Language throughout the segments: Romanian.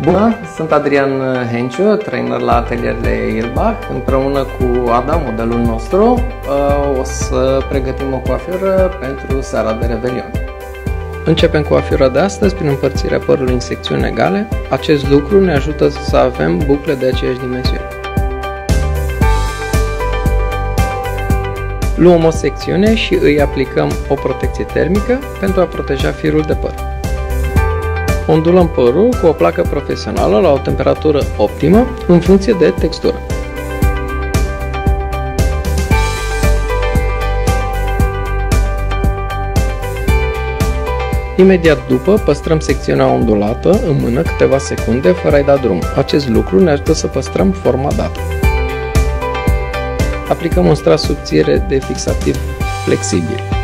Bună, sunt Adrian Henciu, trainer la atelierele Ilbach. Împreună cu Ada, modelul nostru, uh, o să pregătim o coafură pentru seara de Revelion. Începem cu coafura de astăzi prin împărțirea părului în secțiuni egale. Acest lucru ne ajută să avem bucle de aceeași dimensiune. Luăm o secțiune și îi aplicăm o protecție termică pentru a proteja firul de păr. Ondulăm părul cu o placă profesională la o temperatură optimă în funcție de textură. Imediat după, păstrăm secțiunea ondulată în mână câteva secunde fără a-i da drum. Acest lucru ne ajută să păstrăm forma dată. Aplicăm un strat subțire de fixativ flexibil.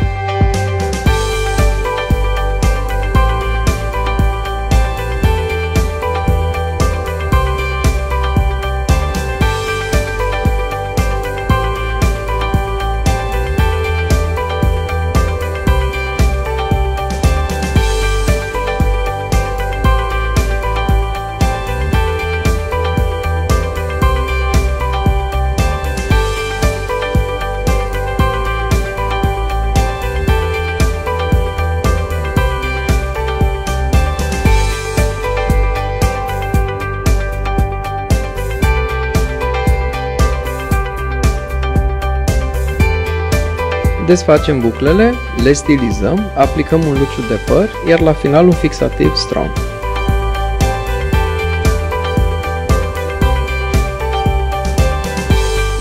Desfacem buclele, le stilizăm, aplicăm un luciu de păr, iar la final un fixativ strong.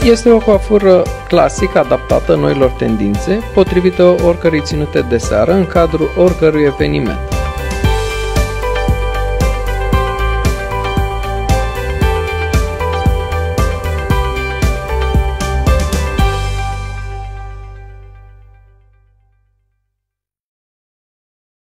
Este o coafură clasică adaptată noilor tendințe, potrivită oricărei ținute de seară în cadrul oricărui eveniment.